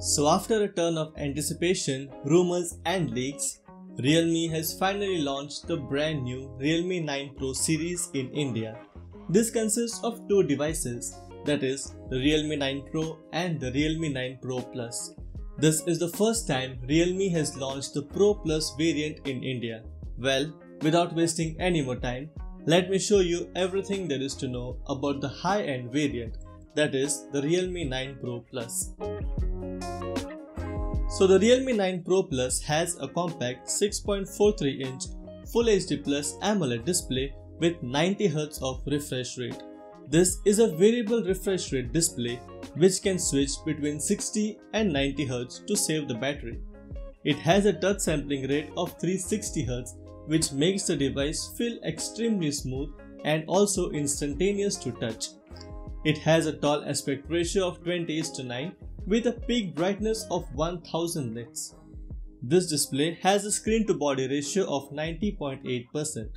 So after a turn of anticipation, rumors and leaks, Realme has finally launched the brand new Realme 9 Pro series in India. This consists of two devices, that is the Realme 9 Pro and the Realme 9 Pro Plus. This is the first time Realme has launched the Pro Plus variant in India. Well, without wasting any more time, let me show you everything there is to know about the high-end variant, that is the Realme 9 Pro Plus. So the Realme 9 Pro Plus has a compact 6.43 inch Full HD Plus AMOLED display with 90Hz of refresh rate. This is a variable refresh rate display which can switch between 60 and 90Hz to save the battery. It has a touch sampling rate of 360Hz which makes the device feel extremely smooth and also instantaneous to touch. It has a tall aspect ratio of 20 to 9 with a peak brightness of 1000 nits. This display has a screen to body ratio of 90.8%.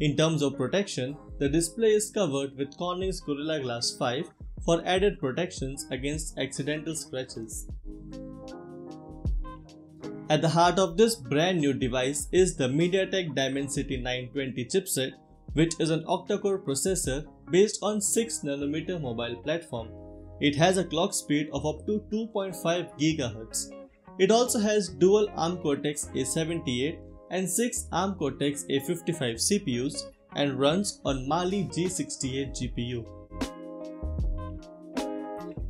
In terms of protection, the display is covered with Corning's Gorilla Glass 5 for added protections against accidental scratches. At the heart of this brand new device is the MediaTek Dimensity 920 chipset, which is an octa-core processor based on 6nm mobile platform. It has a clock speed of up to 2.5 GHz. It also has dual ARM Cortex A78 and 6 ARM Cortex A55 CPUs and runs on Mali G68 GPU.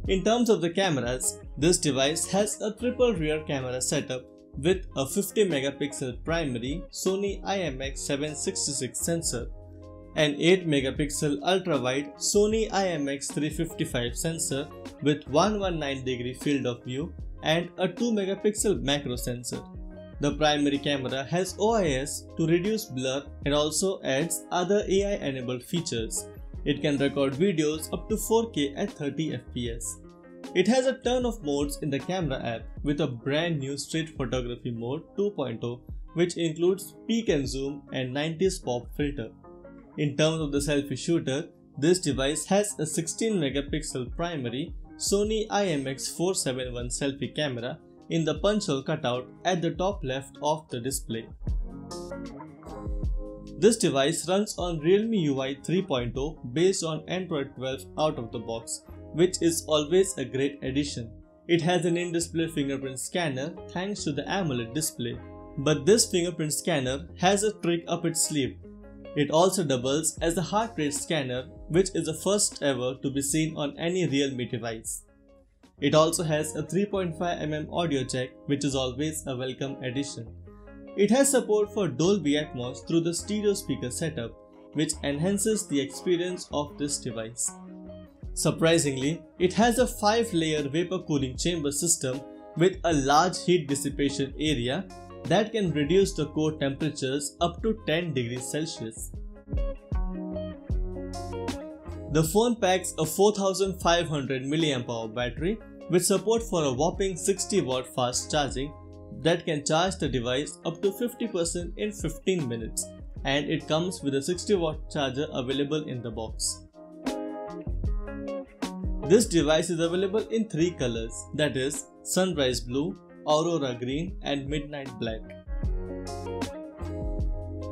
In terms of the cameras, this device has a triple rear camera setup with a 50 megapixel primary Sony IMX766 sensor an 8 megapixel ultra-wide Sony IMX355 sensor with 119 degree field of view and a 2 megapixel macro sensor. The primary camera has OIS to reduce blur and also adds other AI enabled features. It can record videos up to 4K at 30 fps. It has a ton of modes in the camera app with a brand new street photography mode 2.0 which includes peak and zoom and 90s pop filter. In terms of the selfie shooter, this device has a 16 megapixel primary Sony IMX471 selfie camera in the punch hole cutout at the top left of the display. This device runs on Realme UI 3.0 based on Android 12 out of the box, which is always a great addition. It has an in-display fingerprint scanner thanks to the AMOLED display. But this fingerprint scanner has a trick up its sleeve it also doubles as a heart rate scanner, which is the first ever to be seen on any Realme device. It also has a 3.5mm audio jack, which is always a welcome addition. It has support for Dolby Atmos through the stereo speaker setup, which enhances the experience of this device. Surprisingly, it has a 5-layer vapor cooling chamber system with a large heat dissipation area that can reduce the core temperatures up to 10 degrees Celsius. The phone packs a 4500 mAh battery with support for a whopping 60 watt fast charging that can charge the device up to 50% in 15 minutes and it comes with a 60 watt charger available in the box. This device is available in three colors that is sunrise blue, Aurora Green and Midnight Black.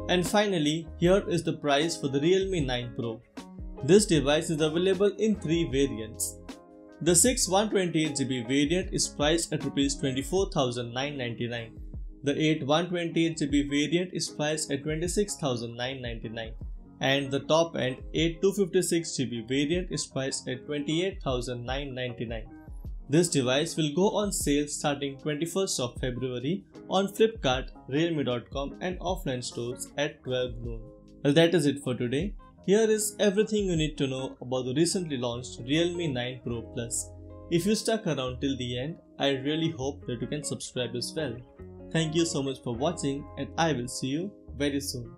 And finally, here is the price for the Realme 9 Pro. This device is available in three variants. The 6 128GB variant is priced at Rs 24,999. The 8 128GB variant is priced at 26,999 and the top end 8 256GB variant is priced at 28,999. This device will go on sale starting 21st of February on Flipkart, Realme.com and offline stores at 12 noon. Well that is it for today. Here is everything you need to know about the recently launched Realme 9 Pro Plus. If you stuck around till the end, I really hope that you can subscribe as well. Thank you so much for watching and I will see you very soon.